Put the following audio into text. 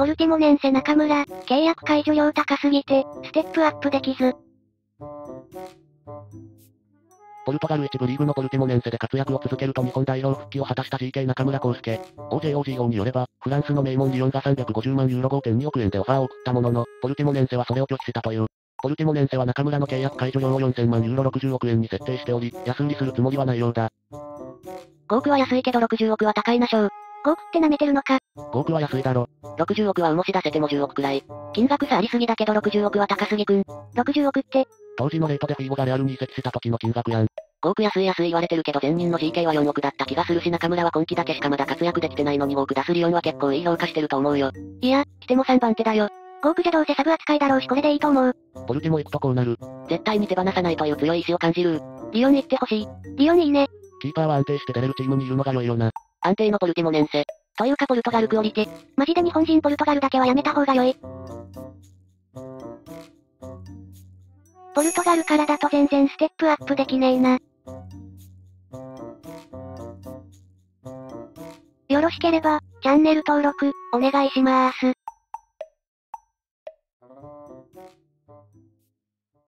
ポルティモネンセ中村、契約解除料高すぎて、ステップアップできず。ポルトガル一部リーグのポルティモネンセで活躍を続けると日本代表復帰を果たした GK 中村康介。OJOGO によれば、フランスの名門リオンが350万ユーロ5.2億円でオファーを送ったものの、ポルティモネンセはそれを拒否したという。ポルティモネンセは中村の契約解除料を4000万ユーロ60億円に設定しており、安売りするつもりはないようだ。5億は安いけど60億は高いなしょう。5億って舐めてるのか。5億は安いだろ。60億は重し出せても10億くらい。金額差ありすぎだけど60億は高すぎくん。60億って、当時のレートでフィーゴがレアルに移籍した時の金額やん。5億安い安い言われてるけど前任の GK は4億だった気がするし中村は今季だけしかまだ活躍できてないのに5億出すリオンは結構いい評価してると思うよ。いや、来ても3番手だよ。5億じゃどうせサブ扱いだろうしこれでいいと思う。ポルティモ行くとこうなる。絶対に手放さないという強い意志を感じる。リオン行ってほしい。リオンいいね。キーパーは安定して出れるチームにいるのが良いよな。安定のポルティモネンセ。というかポルトガルクオリティ。マジで日本人ポルトガルだけはやめた方が良い。ポルトガルからだと全然ステップアップできねえな。よろしければ、チャンネル登録、お願いしまーす。